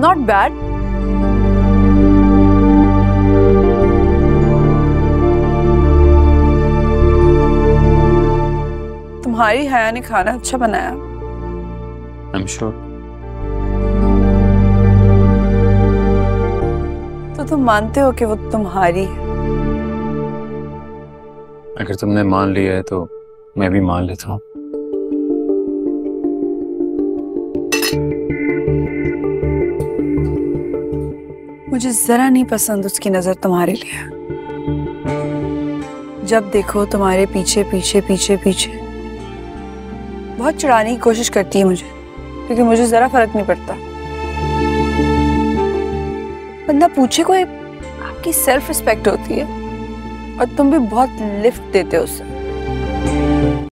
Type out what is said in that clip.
Not bad तुम्हारी हया ने खाना अच्छा बनाया। आई एम श्योर तो तुम मानते हो कि वो तुम्हारी है? अगर तुमने मान लिया है तो मैं भी मान लेता हूँ। मुझे जरा नहीं पसंद उसकी नज़र तुम्हारे लिए। जब देखो तुम्हारे पीछे पीछे पीछे पीछे। बहुत चिढ़ाने की कोशिश करती है मुझे, क्योंकि मुझे जरा फ़र्क नहीं पड़ता। बंदा पूछे कोई, आपकी सेल्फ रिस्पेक्ट होती है, और तुम भी बहुत लिफ्ट देते हो उसे।